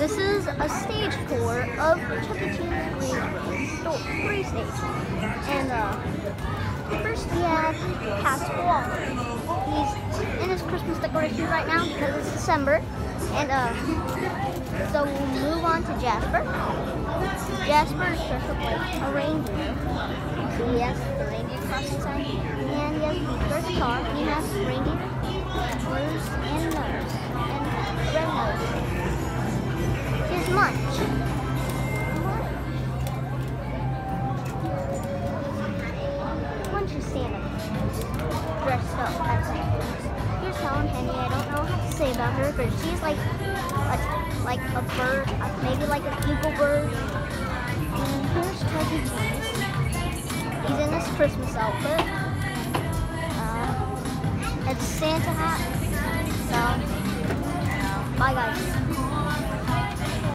This is a stage tour of Chuck E. Cheese Greensboro. Store, three stages. And uh, first we have Pasqually. He's in his Christmas decorations right now because it's December. And uh, so we'll move on to Jasper. Jasper is dressed up like a reindeer. He has the reindeer costume sign. And he has Here's Helen Henny. I don't know how to say about her, but she's like a, like a bird, maybe like an eagle bird. And here's E. He's in this Christmas outfit. Uh, it's Santa hat. So, bye guys.